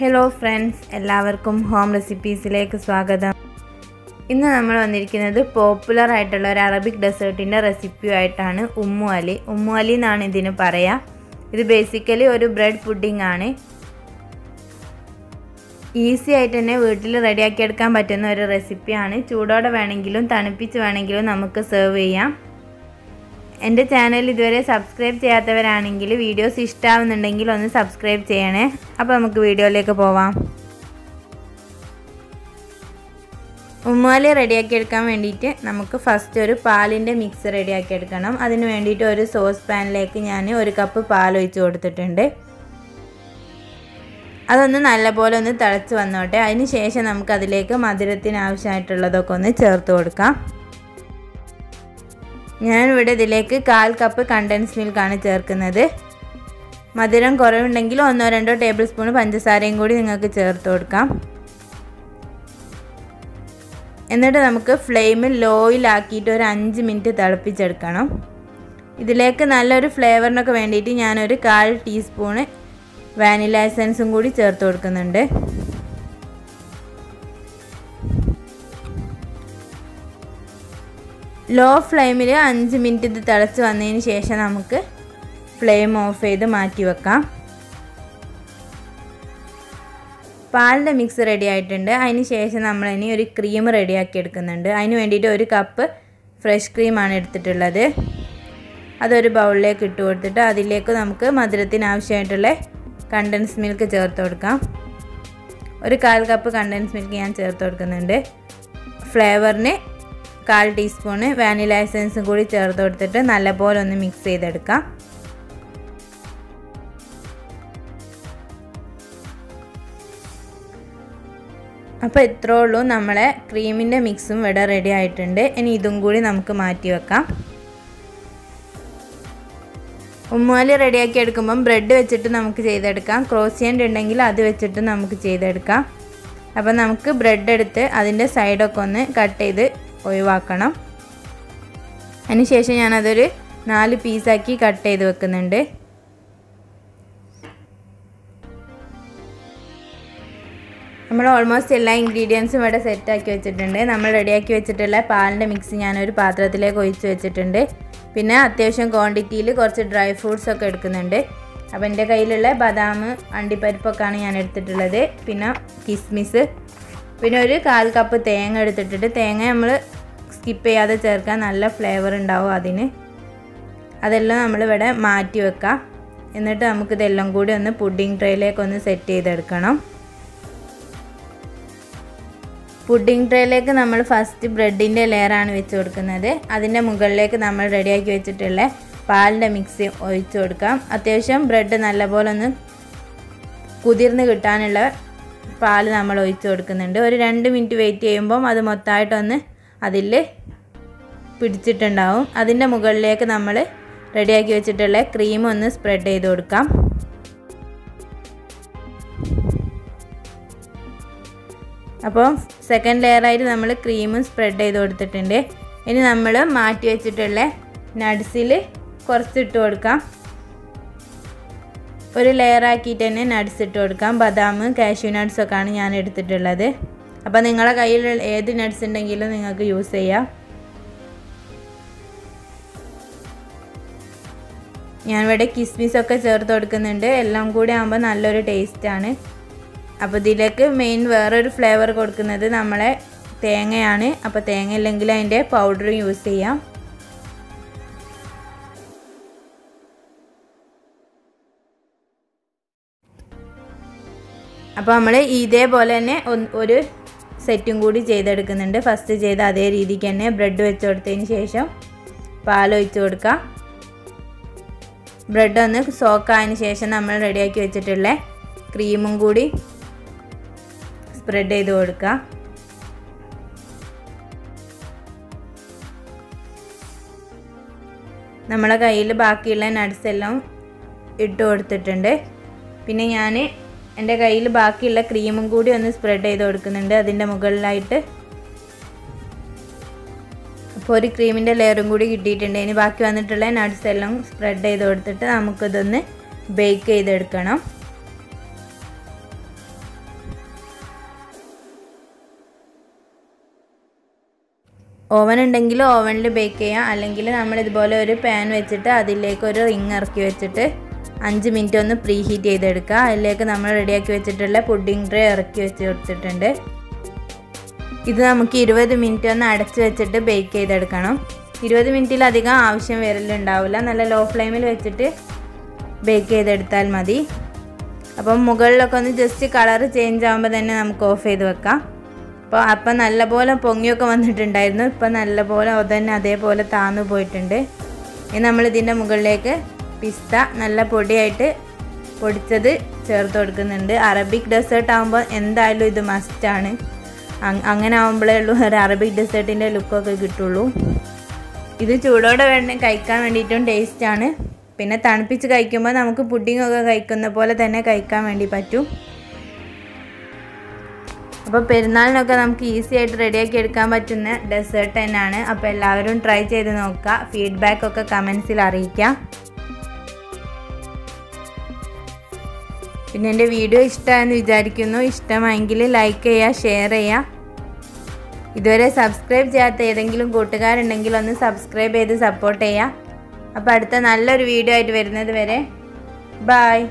Hello friends എല്ലാവർക്കും home റെസിപ്പീസിലേക്ക് സ്വാഗതം. ഇന്ന് നമ്മൾ വന്നിരിക്കുന്നത് പോപ്പുലർ ആയിട്ടുള്ള ഒരു അറബിക് ഡെസേർട്ടിന്റെ റെസിപ്പിയുമായിട്ടാണ് ഉമ്മു അലി. ഉമ്മു അലി എന്നാണ് ഇതിന് പറയുക ഇത് ബേസിക്കലി ഒരു ബ്രെഡ് പുഡിംഗ് ആണ്. ഈസി ആയിട്ട് തന്നെ വീട്ടിൽ റെഡിയാക്കിയെടുക്കാൻ പറ്റുന്ന ഒരു റെസിപ്പിയാണ് ചൂടോടെ വേണമെങ്കിലും തണുപ്പിച്ച് വേണമെങ്കിലും നമുക്ക് സെർവ് ചെയ്യാം. എന്റെ ചാനൽ ഇതുവരെ സബ്സ്ക്രൈബ് ചെയ്യാത്തവരാണെങ്കിൽ വീഡിയോസ് ഇഷ്ടമാവുന്നുണ്ടെങ്കിൽ ഒന്ന് സബ്സ്ക്രൈബ് ചെയ്യണേ. അപ്പോൾ നമുക്ക് വീഡിയോയിലേക്ക് പോവാം. ഉമ്മാലി റെഡിയാക്കി എടുക്കാൻ വേണ്ടിയിട്ട് നമുക്ക് ഫസ്റ്റ് ഒരു പാലിന്റെ മിക്സ് റെഡിയാക്കി എടുക്കണം. അതിന് വേണ്ടിയിട്ട് ഒരു സോസ് പാനിലേക്ക് ഞാൻ ഒരു കപ്പ് പാൽ ഒഴിച്ച് കൊടുത്തിട്ടുണ്ട്. അതൊന്ന് നല്ലപോലെ ഒന്ന് തിളച്ച് വന്നോട്ടെ. അതിന് ശേഷം നമുക്ക് അതിലേക്ക് മധുരത്തിന് ആവശ്യമായിട്ടുള്ളതൊക്കെ ഒന്ന് ചേർത്ത് കൊടുക്കാം. ഞാനിവിടെ ഇതിലേക്ക് കാൽ കപ്പ് കണ്ടൻസ് മിൽക്കാണ് ചേർക്കുന്നത്. മധുരം കുറവുണ്ടെങ്കിൽ ഒന്നോ രണ്ടോ ടേബിൾ സ്പൂൺ പഞ്ചസാരയും കൂടി നിങ്ങൾക്ക് ചേർത്ത് കൊടുക്കാം. എന്നിട്ട് നമുക്ക് ഫ്ലെയിം ലോയിലാക്കിയിട്ട് ഒരു അഞ്ച് മിനിറ്റ് തിളപ്പിച്ചെടുക്കണം. ഇതിലേക്ക് നല്ലൊരു ഫ്ലേവറിനൊക്കെ വേണ്ടിയിട്ട് ഞാനൊരു കാൽ ടീസ്പൂണ് വാനില എസൻസും കൂടി ചേർത്ത് കൊടുക്കുന്നുണ്ട്. ലോ ഫ്ലെയിമിൽ അഞ്ച് മിനിറ്റ് ഇത് തിളച്ച് വന്നതിന് ശേഷം നമുക്ക് ഫ്ലെയിം ഓഫ് ചെയ്ത് മാറ്റി വെക്കാം. പാലിന്റെ മിക്സ് റെഡി ആയിട്ടുണ്ട്. അതിന് ശേഷം നമ്മൾ ഇനി ഒരു ക്രീം റെഡിയാക്കി എടുക്കുന്നുണ്ട്. അതിന് വേണ്ടിയിട്ട് ഒരു കപ്പ് ഫ്രഷ് ക്രീമാണ് എടുത്തിട്ടുള്ളത്. അതൊരു ബൗളിലേക്ക് ഇട്ട് കൊടുത്തിട്ട് അതിലേക്ക് നമുക്ക് മധുരത്തിന് ആവശ്യമായിട്ടുള്ള കണ്ടൻസ് മിൽക്ക് ചേർത്ത് കൊടുക്കാം. ഒരു കാൽ കപ്പ് കണ്ടൻസ് മിൽക്ക് ഞാൻ ചേർത്ത് കൊടുക്കുന്നുണ്ട്. ഫ്ലേവറിന് കാൽ ടീസ്പൂണ് വാനില എസൻസും കൂടി ചേർത്ത് കൊടുത്തിട്ട് നല്ലപോലെ ഒന്ന് മിക്സ് ചെയ്തെടുക്കാം. അപ്പോൾ ഇത്രേ ഉള്ളൂ നമ്മളെ ക്രീമിന്റെ മിക്സും ഇവിടെ റെഡി ആയിട്ടുണ്ട്. ഇനി ഇതും കൂടി നമുക്ക് മാറ്റി വെക്കാം. ഉമ്മാലി റെഡിയാക്കി എടുക്കുമ്പം ബ്രെഡ് വെച്ചിട്ട് നമുക്ക് ചെയ്തെടുക്കാം. ക്രോസിയന്റ് ഉണ്ടെങ്കിൽ അത് വെച്ചിട്ട് നമുക്ക് ചെയ്തെടുക്കാം. അപ്പോൾ നമുക്ക് ബ്രെഡ് എടുത്ത് അതിന്റെ സൈഡൊക്കെ ഒന്ന് കട്ട് ചെയ്ത് ഒഴിവാക്കണം. അതിനുശേഷം ഞാനതൊരു നാല് പീസാക്കി കട്ട് ചെയ്ത് വെക്കുന്നുണ്ട്. നമ്മൾ ഓൾമോസ്റ്റ് എല്ലാ ഇൻഗ്രീഡിയൻസും ഇവിടെ സെറ്റാക്കി വെച്ചിട്ടുണ്ട്. നമ്മൾ റെഡിയാക്കി വെച്ചിട്ടുള്ള പാലിന്റെ മിക്സ് ഞാനൊരു പാത്രത്തിലേക്ക് ഒഴിച്ച് വെച്ചിട്ടുണ്ട്. പിന്നെ അത്യാവശ്യം ക്വാണ്ടിറ്റിയിൽ കുറച്ച് ഡ്രൈ ഫ്രൂട്ട്സ് ഒക്കെ എടുക്കുന്നുണ്ട്. അപ്പോൾ എന്റെ കയ്യിലുള്ള ബദാം അണ്ടിപ്പരിപ്പൊക്കെയാണ് ഞാൻ എടുത്തിട്ടുള്ളത്. പിന്നെ കിസ്മിസ് പിന്നെ ഒരു കാൽ കപ്പ് തേങ്ങ എടുത്തിട്ടിട്ട് തേങ്ങ നമ്മൾ സ്കിപ്പ് ചെയ്യാതെ ചേർക്കാൻ നല്ല ഫ്ലേവർ ഉണ്ടാവും അതിന്. അതെല്ലാം നമ്മളിവിടെ മാറ്റി വെക്കാം. എന്നിട്ട് നമുക്കിതെല്ലാം കൂടി ഒന്ന് പുഡിംഗ് ട്രേയിലേക്കൊന്ന് സെറ്റ് ചെയ്തെടുക്കണം. പുഡിംഗ് ട്രേയിലേക്ക് നമ്മൾ ഫസ്റ്റ് ബ്രെഡിന്റെ ലെയറാണ് വെച്ച് കൊടുക്കുന്നത്. അതിന്റെ മുകളിലേക്ക് നമ്മൾ റെഡിയാക്കി വെച്ചിട്ടുള്ള പാലിന്റെ മിക്സ് ഒഴിച്ചു കൊടുക്കാം. അത്യാവശ്യം ബ്രെഡ് നല്ലപോലെ ഒന്ന് കുതിർന്ന് കിട്ടാനുള്ള പാൽ നമ്മൾ ഒഴിച്ചു കൊടുക്കുന്നുണ്ട്. ഒരു രണ്ട് മിനിറ്റ് വെയിറ്റ് ചെയ്യുമ്പം അത് മൊത്തമായിട്ടൊന്ന് അതിൽ പിടിച്ചിട്ടുണ്ടാവും. അതിന്റെ മുകളിലേക്ക് നമ്മൾ റെഡിയാക്കി വെച്ചിട്ടുള്ള ക്രീം ഒന്ന് സ്പ്രെഡ് ചെയ്ത് കൊടുക്കാം. അപ്പോൾ സെക്കൻഡ് ലെയറായിട്ട് നമ്മൾ ക്രീമും സ്പ്രെഡ് ചെയ്ത് കൊടുത്തിട്ടുണ്ട്. ഇനി നമ്മൾ മാറ്റി വെച്ചിട്ടുള്ള നട്സിൽ കുറച്ചിട്ട് കൊടുക്കാം. ഒരു ലെയർ ആക്കിയിട്ട് തന്നെ നട്സ് ഇട്ട് കൊടുക്കാം. ബദാം കാഷ്യൂ നട്ട്സൊക്കെയാണ് ഞാൻ എടുത്തിട്ടുള്ളത്. അപ്പോൾ നിങ്ങളുടെ കയ്യിൽ ഏത് നട്ട്സ് ഉണ്ടെങ്കിലും നിങ്ങൾക്ക് യൂസ് ചെയ്യാം. ഞാൻ ഞാനിവിടെ കിസ്മിസൊക്കെ ചേർത്ത് കൊടുക്കുന്നുണ്ട്. എല്ലാം കൂടി ആകുമ്പോൾ നല്ലൊരു ടേസ്റ്റാണ് അപ്പോൾ ഇതിലേക്ക് മെയിൻ വേറൊരു ഫ്ലേവർ കൊടുക്കുന്നത് നമ്മളെ തേങ്ങയാണ്. അപ്പോൾ തേങ്ങ ഇല്ലെങ്കിൽ അതിന്റെ പൗഡർ യൂസ് ചെയ്യാം. അപ്പോൾ നമ്മൾ ഇതേപോലെ തന്നെ ഒരു സെറ്റും കൂടി ചെയ്തെടുക്കുന്നുണ്ട്. ഫസ്റ്റ് ചെയ്ത അതേ രീതിക്ക് തന്നെ ബ്രെഡ് വെച്ച് കൊടുത്തതിന് ശേഷം പാൽ ഒഴിച്ച് കൊടുക്കുക ബ്രെഡ് ഒന്ന് സോക്കായതിന് ശേഷം നമ്മൾ റെഡിയാക്കി വെച്ചിട്ടുള്ള ക്രീമും കൂടി സ്പ്രെഡ് ചെയ്ത് കൊടുക്കുക നമ്മളെ കയ്യിൽ ബാക്കിയുള്ള നട്ട്സ് എല്ലാം ഇട്ട് കൊടുത്തിട്ടുണ്ട്. പിന്നെ ഞാൻ എന്റെ കയ്യിൽ ബാക്കിയുള്ള ക്രീമും കൂടി ഒന്ന് സ്പ്രെഡ് ചെയ്ത് കൊടുക്കുന്നുണ്ട്. അതിന്റെ മുകളിലായിട്ട് അപ്പോൾ ഒരു ക്രീമിന്റെ ലെയറും കൂടി കിട്ടിയിട്ടുണ്ട്. ഇനി ബാക്കി വന്നിട്ടുള്ള നട്ട്സ് എല്ലാം സ്പ്രെഡ് ചെയ്ത് കൊടുത്തിട്ട് നമുക്കിതൊന്ന് ബേക്ക് ചെയ്തെടുക്കണം. ഓവൻ ഉണ്ടെങ്കിൽ ഓവനിൽ ബേക്ക് ചെയ്യാം. അല്ലെങ്കിൽ നമ്മൾ ഇതുപോലെ ഒരു പാൻ വെച്ചിട്ട് അതിലേക്ക് ഒരു റിങ് ഇറക്കി വെച്ചിട്ട് അഞ്ച് മിനിറ്റ് ഒന്ന് പ്രീ ഹീറ്റ് ചെയ്തെടുക്കുക. അതിലേക്ക് നമ്മൾ റെഡിയാക്കി വെച്ചിട്ടുള്ള പുഡിംഗ് ട്രേ ഇറക്കി വെച്ച് കൊടുത്തിട്ടുണ്ട്. ഇത് നമുക്ക് ഇരുപത് മിനിറ്റ് ഒന്ന് അടച്ച് വെച്ചിട്ട് ബേക്ക് ചെയ്തെടുക്കണം. ഇരുപത് മിനിറ്റിലധികം ആവശ്യം വരലുണ്ടാവില്ല. നല്ല ലോ ഫ്ലെയിമിൽ വെച്ചിട്ട് ബേക്ക് ചെയ്തെടുത്താൽ മതി. അപ്പം മുകളിലൊക്കെ ഒന്ന് ജസ്റ്റ് കളർ ചേഞ്ച് ആകുമ്പോൾ തന്നെ നമുക്ക് ഓഫ് ചെയ്ത് വെക്കാം. അപ്പോൾ അപ്പം നല്ലപോലെ പൊങ്ങിയൊക്കെ വന്നിട്ടുണ്ടായിരുന്നു. ഇപ്പം നല്ലപോലെ തന്നെ അതേപോലെ താന്നു പോയിട്ടുണ്ട്. ഇനി നമ്മൾ ഇതിന്റെ മുകളിലേക്ക് പിസ്ത നല്ല പൊടിയായിട്ട് പൊടിച്ചത് ചേർത്ത് കൊടുക്കുന്നുണ്ട്. അറബിക് ഡെസേർട്ട് ആകുമ്പോൾ എന്തായാലും ഇത് മസ്റ്റാണ് അങ്ങനെ ആകുമ്പോഴേ ഉള്ളൂ. ഒരു അറബിക് ഡെസേർട്ടിന്റെ ലുക്കൊക്കെ കിട്ടുള്ളൂ. ഇത് ചൂടോടെ വേണം കഴിക്കാൻ വേണ്ടിയിട്ടും ടേസ്റ്റാണ് പിന്നെ തണുപ്പിച്ച് കഴിക്കുമ്പോൾ നമുക്ക് പുഡിംഗ് ഒക്കെ കഴിക്കുന്ന പോലെ തന്നെ കഴിക്കാൻ വേണ്ടി പറ്റും. അപ്പോൾ പെരുന്നാളിനൊക്കെ നമുക്ക് ഈസി ആയിട്ട് റെഡിയാക്കി എടുക്കാൻ പറ്റുന്ന ഡെസേർട്ട് തന്നെയാണ്. അപ്പോൾ എല്ലാവരും ട്രൈ ചെയ്ത് നോക്കുക. ഫീഡ്ബാക്ക് ഒക്കെ കമൻസിൽ അറിയിക്കാം. പിന്നെ എന്റെ വീഡിയോ ഇഷ്ടമായെന്ന് വിചാരിക്കുന്നു. ഇഷ്ടമായെങ്കിൽ ലൈക്ക് ചെയ്യുക ഷെയർ ചെയ്യുക. ഇതുവരെ സബ്സ്ക്രൈബ് ചെയ്യാത്ത ഏതെങ്കിലും കൂട്ടുകാരുണ്ടെങ്കിൽ ഒന്ന് സബ്സ്ക്രൈബ് ചെയ്ത് സപ്പോർട്ട് ചെയ്യുക. അപ്പോൾ അടുത്ത നല്ലൊരു വീഡിയോ ആയിട്ട് വരുന്നത് വരെ. ബായ്